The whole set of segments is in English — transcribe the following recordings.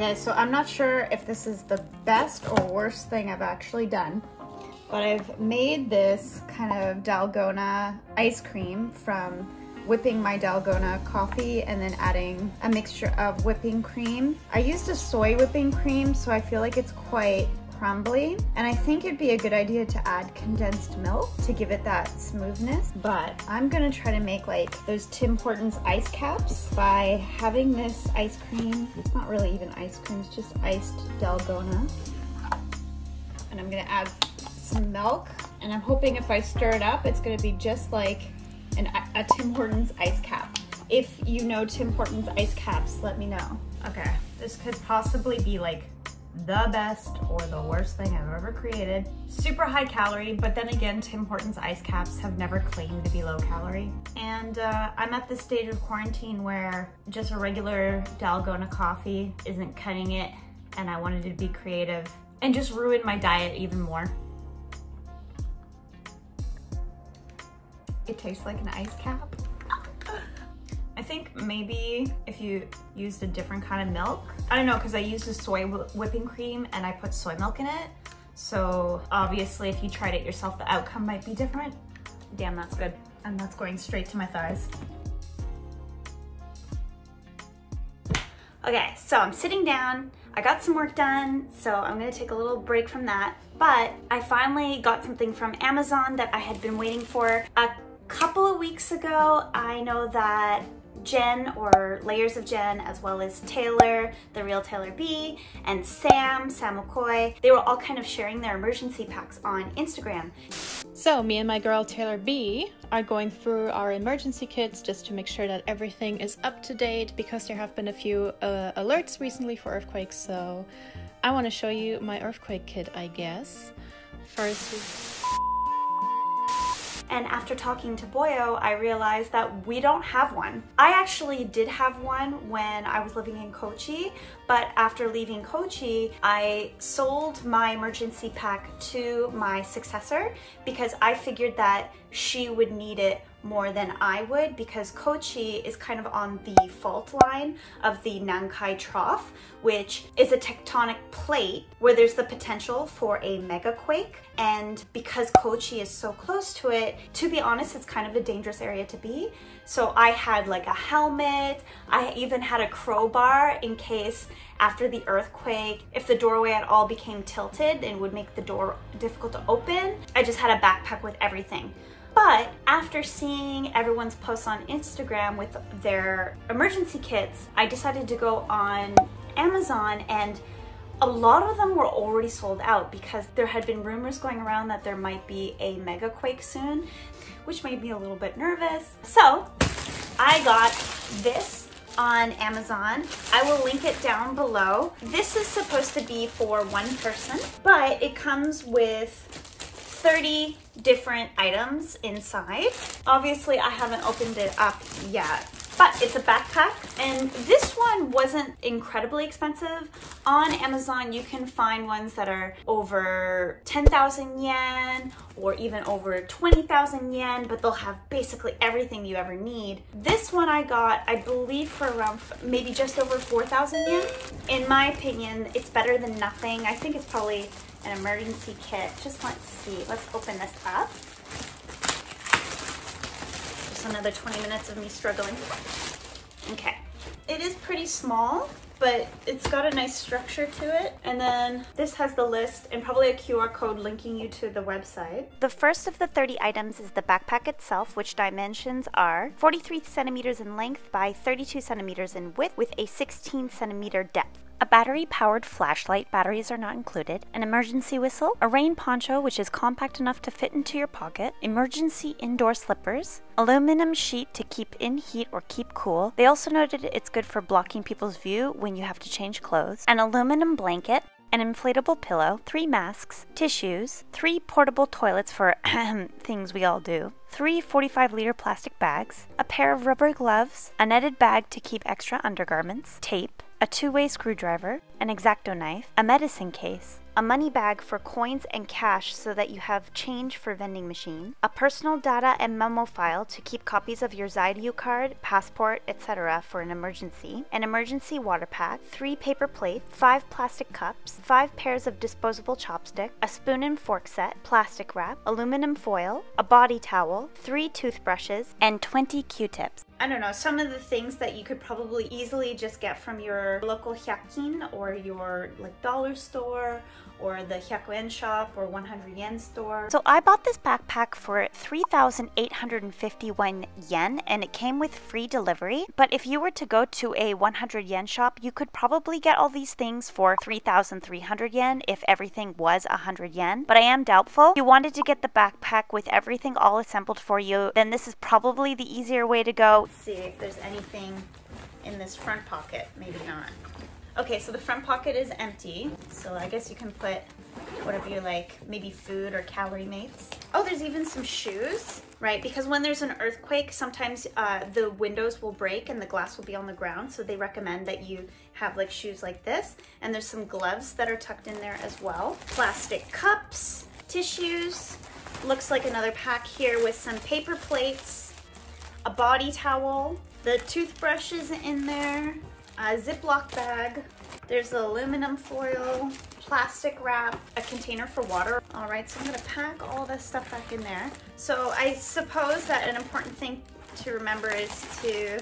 Okay, so I'm not sure if this is the best or worst thing I've actually done, but I've made this kind of Dalgona ice cream from whipping my Dalgona coffee and then adding a mixture of whipping cream. I used a soy whipping cream, so I feel like it's quite crumbly. And I think it'd be a good idea to add condensed milk to give it that smoothness. But I'm gonna try to make like those Tim Hortons ice caps by having this ice cream. It's not really even ice cream, it's just iced Dalgona. And I'm gonna add some milk. And I'm hoping if I stir it up, it's gonna be just like an, a Tim Hortons ice cap. If you know Tim Hortons ice caps, let me know. Okay, this could possibly be like the best or the worst thing I've ever created. Super high calorie, but then again, Tim Hortons ice caps have never claimed to be low calorie. And uh, I'm at the stage of quarantine where just a regular Dalgona coffee isn't cutting it and I wanted to be creative and just ruin my diet even more. It tastes like an ice cap. I think maybe if you used a different kind of milk, I don't know, because I used a soy whipping cream and I put soy milk in it. So obviously if you tried it yourself, the outcome might be different. Damn, that's good. And that's going straight to my thighs. Okay, so I'm sitting down. I got some work done, so I'm gonna take a little break from that. But I finally got something from Amazon that I had been waiting for. A couple of weeks ago, I know that Jen or Layers of Jen, as well as Taylor, the real Taylor B, and Sam, Sam McCoy. They were all kind of sharing their emergency packs on Instagram. So me and my girl Taylor B are going through our emergency kits just to make sure that everything is up to date because there have been a few uh, alerts recently for earthquakes. So I want to show you my earthquake kit, I guess. First, and after talking to Boyo, I realized that we don't have one. I actually did have one when I was living in Kochi, but after leaving Kochi, I sold my emergency pack to my successor because I figured that she would need it more than I would because Kochi is kind of on the fault line of the Nankai Trough, which is a tectonic plate where there's the potential for a mega quake. And because Kochi is so close to it, to be honest, it's kind of a dangerous area to be. So I had like a helmet, I even had a crowbar in case after the earthquake, if the doorway at all became tilted and would make the door difficult to open, I just had a backpack with everything. But after seeing everyone's posts on Instagram with their emergency kits, I decided to go on Amazon and a lot of them were already sold out because there had been rumors going around that there might be a mega quake soon, which made me a little bit nervous. So I got this on Amazon. I will link it down below. This is supposed to be for one person, but it comes with 30 different items inside. Obviously, I haven't opened it up yet, but it's a backpack. And this one wasn't incredibly expensive. On Amazon, you can find ones that are over 10,000 yen or even over 20,000 yen, but they'll have basically everything you ever need. This one I got, I believe for around maybe just over 4,000 yen. In my opinion, it's better than nothing. I think it's probably an emergency kit. Just let's see, let's open this up. Just another 20 minutes of me struggling. Okay, it is pretty small, but it's got a nice structure to it. And then this has the list and probably a QR code linking you to the website. The first of the 30 items is the backpack itself, which dimensions are 43 centimeters in length by 32 centimeters in width with a 16 centimeter depth. A battery powered flashlight, batteries are not included, an emergency whistle, a rain poncho which is compact enough to fit into your pocket, emergency indoor slippers, aluminum sheet to keep in heat or keep cool. They also noted it's good for blocking people's view when you have to change clothes, an aluminum blanket, an inflatable pillow, three masks, tissues, three portable toilets for things we all do, three 45 liter plastic bags, a pair of rubber gloves, a netted bag to keep extra undergarments, tape, a two way screwdriver, an X-Acto knife, a medicine case, a money bag for coins and cash so that you have change for vending machine, a personal data and memo file to keep copies of your Zairyu card, passport, etc. for an emergency, an emergency water pack, three paper plates, five plastic cups, five pairs of disposable chopsticks, a spoon and fork set, plastic wrap, aluminum foil, a body towel, three toothbrushes, and 20 Q-tips. I don't know, some of the things that you could probably easily just get from your local hyakin or your like dollar store or the hyakuen shop or 100 yen store. So I bought this backpack for 3,851 yen and it came with free delivery. But if you were to go to a 100 yen shop, you could probably get all these things for 3,300 yen if everything was 100 yen. But I am doubtful. If you wanted to get the backpack with everything all assembled for you, then this is probably the easier way to go. Let's see if there's anything in this front pocket. Maybe not. Okay, so the front pocket is empty. So I guess you can put whatever you like, maybe food or calorie mates. Oh, there's even some shoes, right? Because when there's an earthquake, sometimes uh, the windows will break and the glass will be on the ground. So they recommend that you have like shoes like this. And there's some gloves that are tucked in there as well. Plastic cups, tissues. Looks like another pack here with some paper plates, a body towel, the toothbrush is in there, a Ziploc bag. There's the aluminum foil, plastic wrap, a container for water. All right, so I'm gonna pack all this stuff back in there. So I suppose that an important thing to remember is to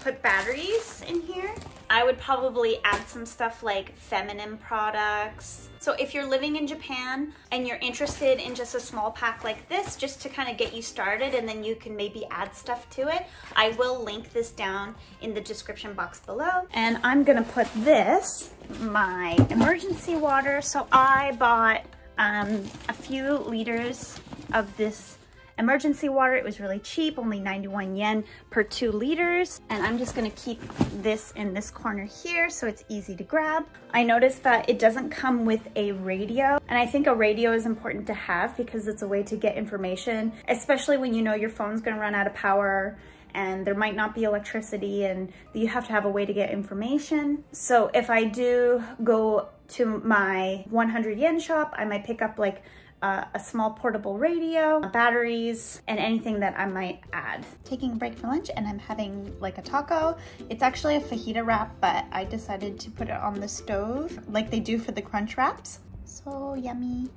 put batteries in here. I would probably add some stuff like feminine products. So if you're living in Japan and you're interested in just a small pack like this, just to kind of get you started and then you can maybe add stuff to it, I will link this down in the description box below. And I'm gonna put this, my emergency water. So I bought um, a few liters of this emergency water. It was really cheap, only 91 yen per two liters. And I'm just gonna keep this in this corner here so it's easy to grab. I noticed that it doesn't come with a radio. And I think a radio is important to have because it's a way to get information, especially when you know your phone's gonna run out of power and there might not be electricity and you have to have a way to get information. So if I do go to my 100 yen shop, I might pick up like uh, a small portable radio, batteries, and anything that I might add. Taking a break for lunch and I'm having like a taco. It's actually a fajita wrap, but I decided to put it on the stove like they do for the crunch wraps. So yummy.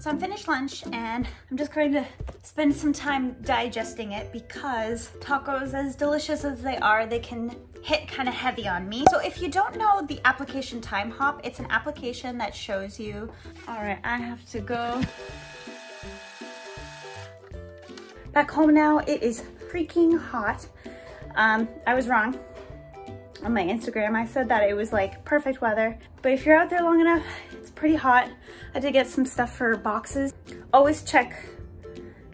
So I'm finished lunch and I'm just going to spend some time digesting it because tacos, as delicious as they are, they can hit kind of heavy on me. So if you don't know the application Timehop, it's an application that shows you, all right, I have to go back home now. It is freaking hot. Um, I was wrong on my Instagram. I said that it was like perfect weather, but if you're out there long enough, it's pretty hot. I did get some stuff for boxes. Always check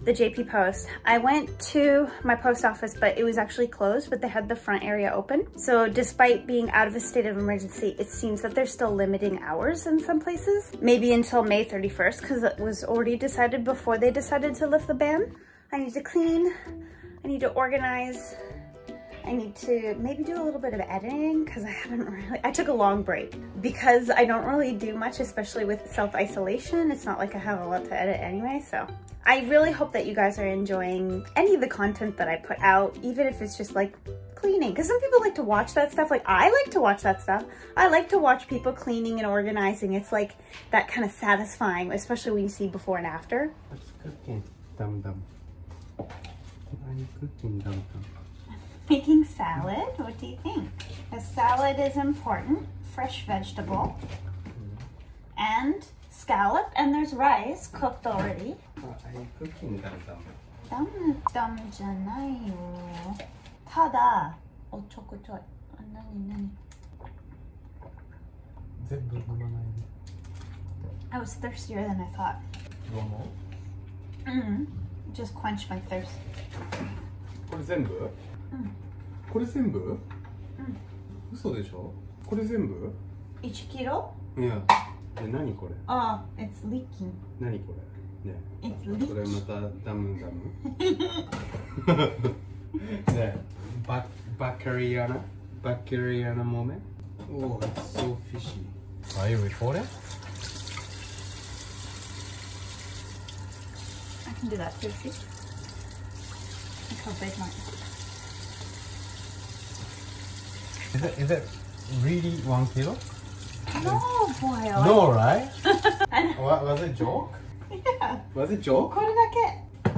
the JP Post. I went to my post office, but it was actually closed, but they had the front area open. So despite being out of a state of emergency, it seems that they're still limiting hours in some places. Maybe until May 31st, because it was already decided before they decided to lift the ban. I need to clean, I need to organize, I need to maybe do a little bit of editing because I haven't really, I took a long break because I don't really do much, especially with self-isolation. It's not like I have a lot to edit anyway, so. I really hope that you guys are enjoying any of the content that I put out, even if it's just like cleaning, because some people like to watch that stuff. Like I like to watch that stuff. I like to watch people cleaning and organizing. It's like that kind of satisfying, especially when you see before and after. What's cooking? Dum dum. What are you cooking, dum dum? Making salad, what do you think? A salad is important, fresh vegetable, and scallop, and there's rice cooked already. What are you cooking, dum dum? ダムダムじゃないよ。ただ、おちょこちょい。あ、なになに全部飲まないで。 I was thirstier than I thought. どうも Mm. Just quenched my thirst. これ全部 これ全部嘘でしょこれ全部1 kilo? いや。え、何これ Oh, it's leaking. 何これね It's これまたダムダムねババカリアナバカリアナモメ Oh, it's so fishy. Are you recording? I can do that too, see? Look how big mine Is Is it, is it really one kilo? No, boy. No, right? what, was it joke? Yeah. Was it joke?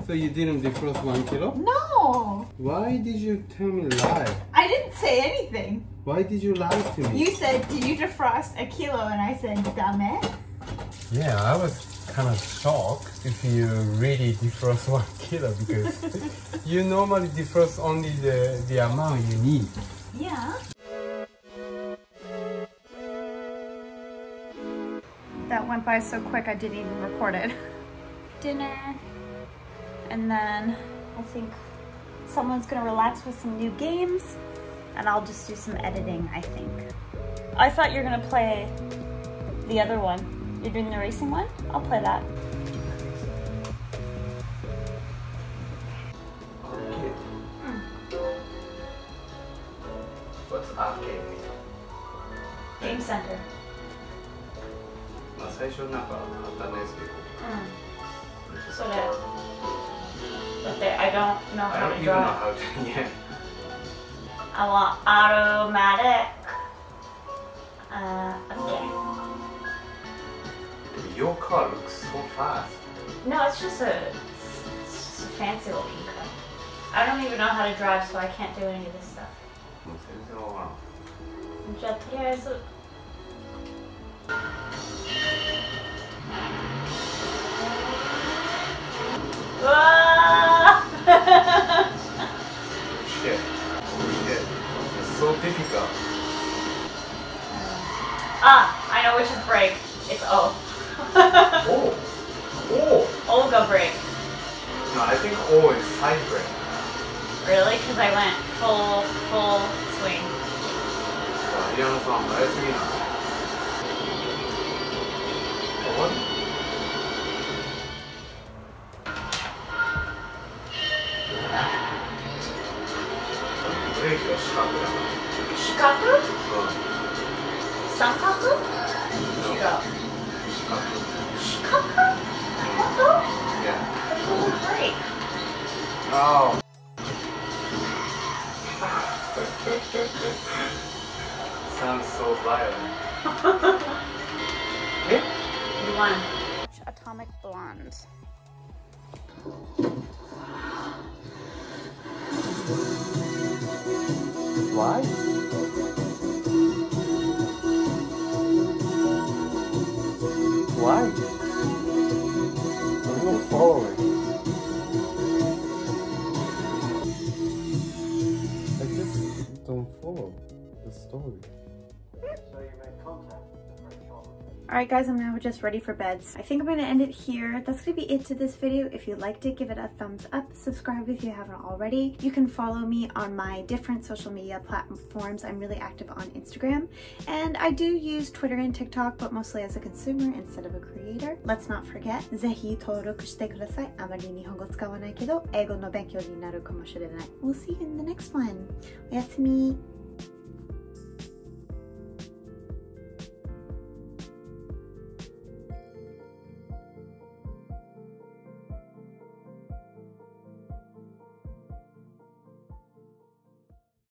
So you didn't defrost one kilo? No. Why did you tell me lie? I didn't say anything. Why did you lie to me? You said, did you defrost a kilo? And I said, damn it. Yeah, I was kind of shocked if you really defrost one kilo because you normally defrost only the, the amount you need. Yeah. Went by so quick I didn't even record it. Dinner. And then I think someone's gonna relax with some new games. And I'll just do some editing, I think. I thought you were gonna play the other one. You're doing the racing one? I'll play that. 最初なんか簡単ですけど。 So that. But there, I don't know I how don't to even know drive. how to yeah. I want automatic. Uh, okay. Your car looks so fast. No, it's just a, it's, it's just a fancy looking car. I don't even know how to drive, so I can't do any of this stuff. もう全然わからん。じゃあとりあえず。 go. Ah, I know which is brake. It's O. oh. Oh. Olga break. No, I think O is side brake. Really? Because I went full, full swing. 이런 三角違う。四角。四角本当 Yeah. It wasn't brake. Oh. Sounds so violent. Eh? You won. Atomic Blonde. Why? I'm following. I just don't follow the story. Alright guys, I'm now just ready for beds. I think I'm going to end it here. That's going to be it to this video. If you liked it, give it a thumbs up. Subscribe if you haven't already. You can follow me on my different social media platforms. I'm really active on Instagram. And I do use Twitter and TikTok, but mostly as a consumer instead of a creator. Let's not forget, ぜひ登録してください。あまり日本語使わないけど、英語の勉強になるかもしれない。We'll see you in the next one. おやすみ。